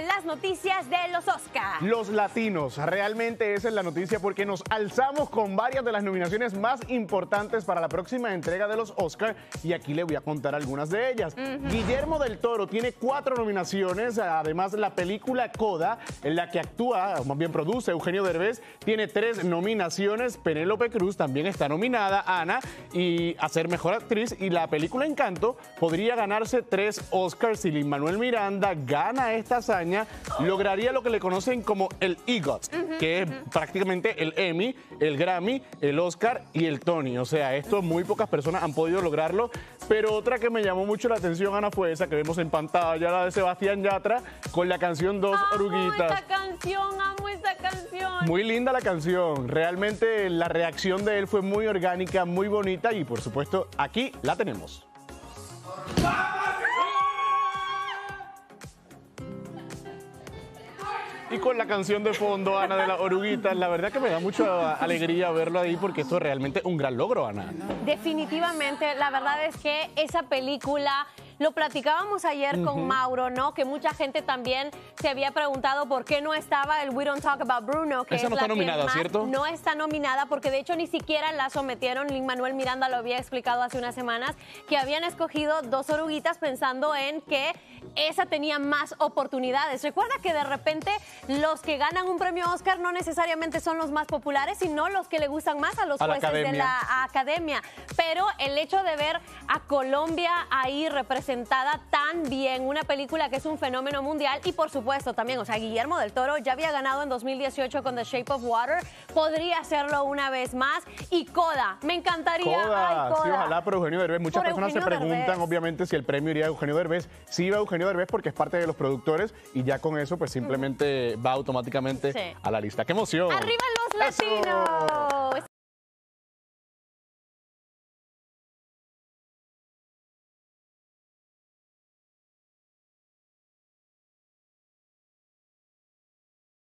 en las noticias de los Oscars. Los latinos, realmente esa es la noticia porque nos alzamos con varias de las nominaciones más importantes para la próxima entrega de los Oscars y aquí le voy a contar algunas de ellas. Guillermo del Toro tiene cuatro nominaciones, además la película Coda, en la que actúa, o más bien produce Eugenio Derbez, tiene tres nominaciones, Penélope Cruz también está nominada, Ana, y a ser mejor actriz, y la película Encanto podría ganarse tres Oscars si Lin Manuel Miranda gana esta hazaña, lograría lo que le conocen como el EGOT, que es prácticamente el Emmy, el Grammy, el Oscar y el Tony. O sea, esto muy pocas personas han podido lograrlo, pero otra que me llamó mucho la atención, Ana, fue esa que vemos en pantalla, la de Sebastián Yatra, con la canción Dos amo Oruguitas. esta canción, amo esta canción. Muy linda la canción, realmente la reacción de él fue muy orgánica, muy bonita y por supuesto aquí la tenemos. Y con la canción de fondo, Ana de la Oruguita, la verdad que me da mucha alegría verlo ahí porque esto es realmente un gran logro, Ana. Definitivamente, la verdad es que esa película lo platicábamos ayer con Mauro, ¿no? Que mucha gente también se había preguntado por qué no estaba el We Don't Talk About Bruno, que Esa es no la está que nominada, más- ¿cierto? No está nominada porque de hecho ni siquiera la sometieron. Lin Manuel Miranda lo había explicado hace unas semanas que habían escogido dos oruguitas pensando en que esa tenía más oportunidades. Recuerda que de repente los que ganan un premio Oscar no necesariamente son los más populares, sino los que le gustan más a los A la jueces de la academia. Pero el hecho de ver a Colombia ahí representada tan bien, una película que es un fenómeno mundial y por supuesto también, o sea, Guillermo del Toro ya había ganado en 2018 con The Shape of Water, podría hacerlo una vez más. Y Coda, me encantaría. Coda, Ay, Coda. sí, ojalá por Eugenio Derbez. Muchas Por personas se preguntan, Derbez. obviamente, si el premio iría a Eugenio Derbez. Sí iba a Eugenio Derbez porque es parte de los productores y ya con eso, pues simplemente va automáticamente Sí. a la lista. ¡Qué emoción! ¡Arriba los ¡Eso! latinos!